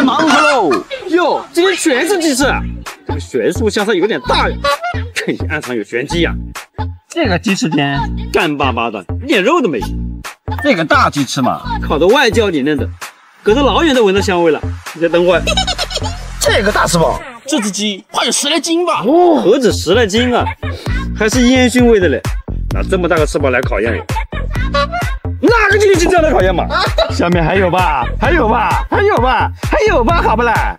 太忙活喽！哟，今天全是鸡翅，这个悬殊相差有点大呀，肯定暗藏有玄机呀。这个鸡翅尖干巴巴的，一点肉都没有。这个大鸡翅嘛，烤的外焦里嫩的，隔着老远都闻到香味了。你再等会，这个大翅膀，这只鸡快有十来斤吧？哦，何止十来斤啊，还是烟熏味的嘞。拿这么大个翅膀来考验我，哪个经得起这样的考验嘛？下面还有吧？还有吧？还有吧？还有吧？好不啦？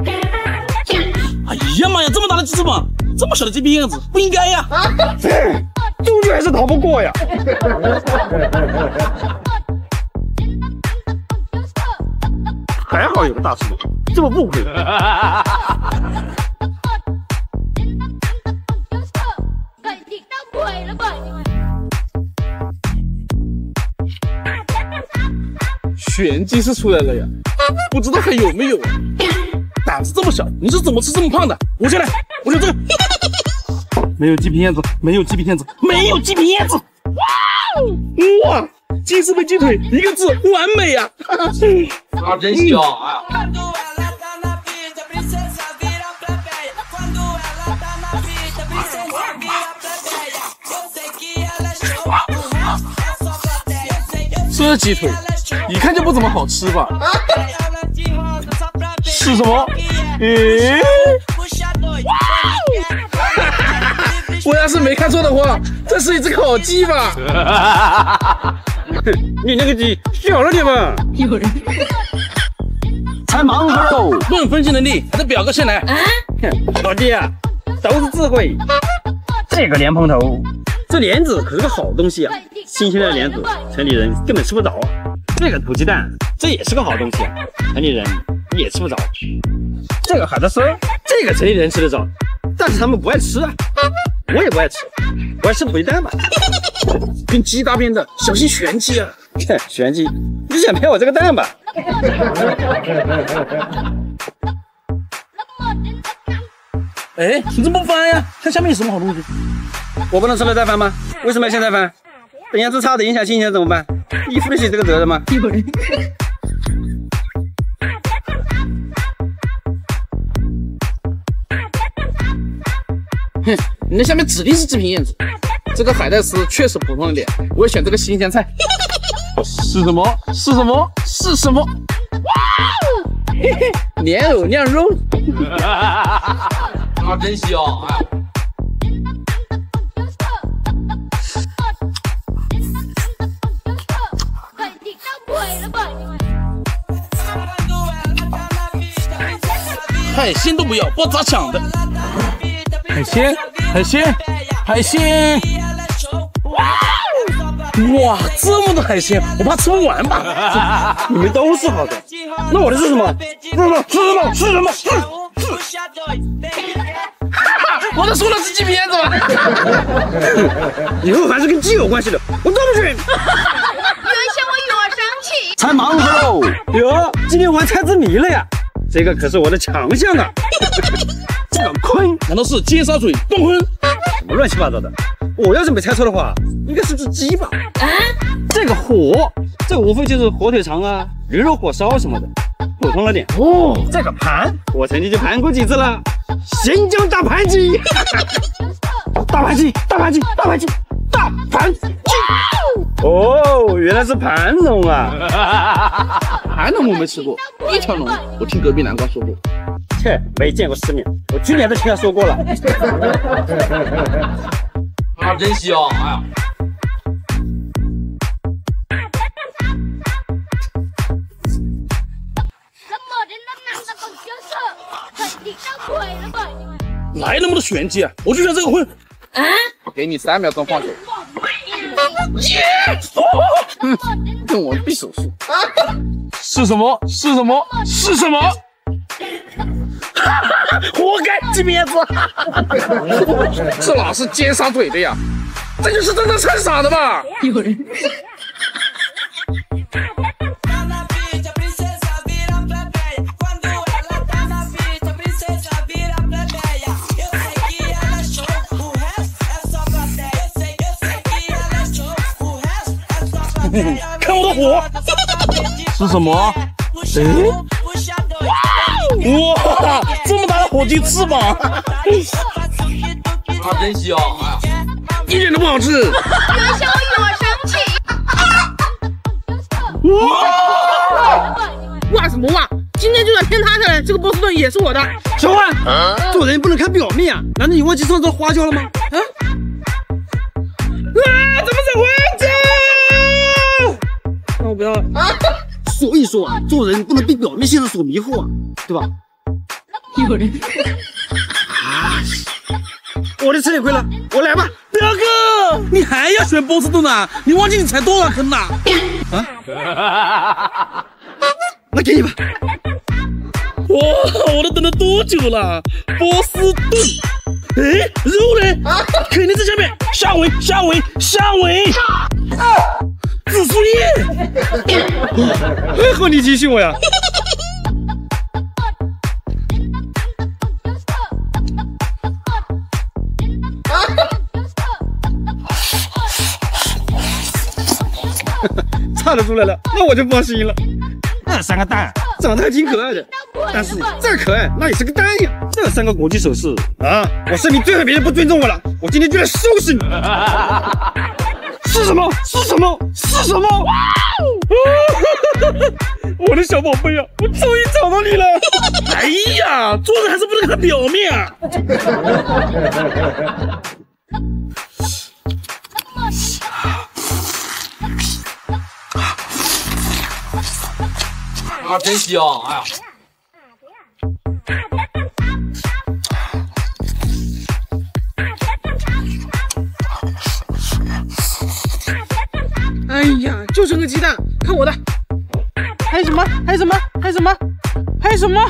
哎呀妈呀，这么大的鸡翅膀，这么小的鸡皮样子，不应该呀！终究还是逃不过呀。还好有个大翅膀，这么不亏。玄机是出来了呀，不知道还有没有啊？胆子这么小，你是怎么吃这么胖的？我先来，我选这个。没有鸡皮燕子，没有鸡皮燕子，没有鸡皮燕子。哇哇，鸡翅配鸡腿，一个字，完美呀！啊，真香！哎呀，这鸡腿一看就不怎么好吃吧？是什么？诶，我要是没看错的话，这是一只烤鸡吧？你那个鸡小了点吧？有人。才忙活喽，论分析能力，还是表哥先来。老弟啊，都是智慧。这个莲蓬头，这莲子可是个好东西啊，新鲜的莲子，城里人根本吃不着。这个土鸡蛋，这也是个好东西啊，城里人也吃不着。这个海带丝，这个城里人吃得着，但是他们不爱吃啊，我也不爱吃，我爱吃土鸡蛋吧。跟鸡搭边的，小心玄机啊！玄机，你想骗我这个蛋吧？哎，你怎么不翻呀？看下面有什么好东西？我不能吃了再翻吗？为什么要现在翻？等下这差点影响心情怎么办？你负得起这个责任吗？有人。哼，你那下面指定是极品燕子，这个海带丝确实普通了点，我也选这个新鲜菜。是什么？是什么？是什么？哇！嘿嘿，莲藕酿肉。啊，真香！哎。海鲜都不要，不知道咋抢的。海鲜，海鲜，海鲜！哇，这么多海鲜，我怕吃不完吧？你们都是好的，那我的是什么？是什么？是什么？是什么？是我都说了是鸡皮燕子吗？以后凡是跟鸡有关系的，我都不许。越想我越生气。猜盲盒喽！哟，今天玩猜字谜了呀？这个可是我的强项啊！这个鲲难道是尖沙咀东鲲？什么乱七八糟的！我要是没猜错的话，应该是只鸡吧？啊！这个火，这无非就是火腿肠啊、驴肉火烧什么的，普通了点。哦，这个盘，我曾经就盘过几次了，新疆 大盘鸡。大盘鸡，大盘鸡，大盘鸡，大盘鸡。哦，原来是盘龙啊！盘龙我没吃过，一条龙我听隔壁南瓜说过。切，没见过世面，我去年都听他说过了。啊，真香！哎呀，来那么多玄机啊！我就选这个混。啊！给你三秒钟放手。耶！嗯，用我匕首术。是什么？是什么？是什么？活该，鸡皮燕子！这 哪是尖沙嘴的呀？这就是真的趁傻的吧？有人。看我的火！是什么？哎！哇，这么大的火鸡翅膀，它，真香！一点都不好吃。有一些我有点生气。哇什么哇？今天就算天塌下来，这个波士顿也是我的。小万，做人不能看表面啊！难道你忘记上周花椒了吗？啊，说啊，做人不能被表面现实所迷惑啊，对吧？有人。我的吃点亏了，我来吧。表哥，你还要选波士顿啊？你忘记你踩多少坑了？那给你吧。哇，我都等了多久了？波士顿，哎，肉呢？肯定在下面。下围，下围，下围。紫苏叶，为何你提醒我呀。差的出来了，那我就放心了。那三个蛋长得还挺可爱的，但是再可爱那也是个蛋呀。这三个国际手势啊，我声明最后别人不尊重我了，我今天就来收拾你。是什么？是什么？是什么？我的小宝贝啊，我终于找到你了！哎呀，做人还是不能看表面啊！啊，真香！哎呀，呀，就剩个鸡蛋，看我的。还有什么？还有什么？还有什么？还有什么？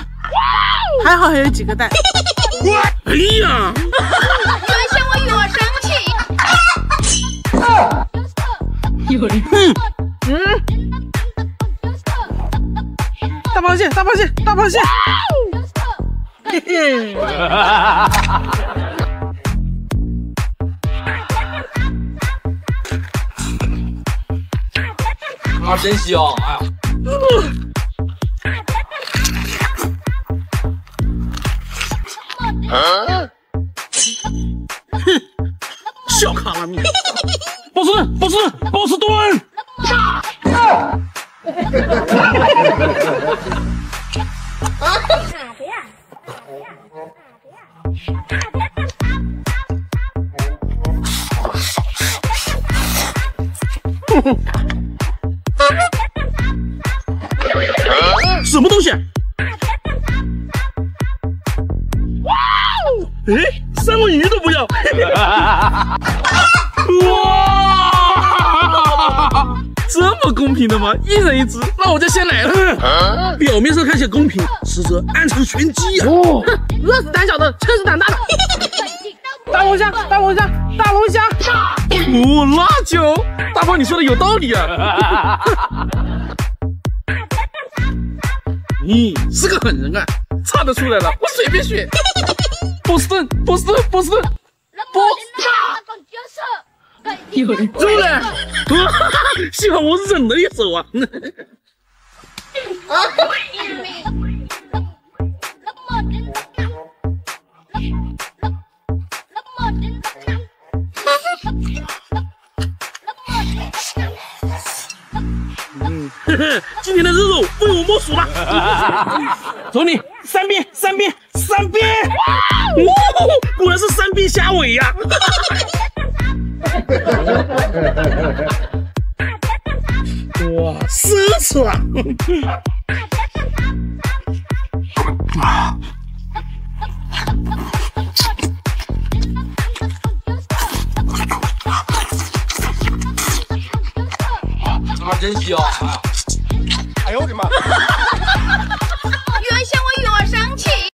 还好还有几个蛋。哎呀，有一些我有点生气。有人。嗯。大螃蟹，大螃蟹，大螃蟹。嘿嘿。啊，真香！哎呀，哼小卡拉米，波士顿，波士顿，波 什么东西？哇哦哎，三文鱼都不要！哇，这么公平的吗？一人一只，那我就先来了。表面上看起来公平，实则暗藏玄机呀、哦，饿死胆小的，撑死胆大的。大龙虾，大龙虾，大龙虾。哦，辣椒，大胖，你说的有道理啊。你是个狠人啊，差得出来了，我随便选。波士顿，波士顿，波士顿，波。有人。肉呢？哇，幸好我忍了一手啊。呵呵，今天的日肉非我莫属了。走你，三鞭，三鞭，三边。哇，果然是三鞭虾尾呀、哇，奢侈啊！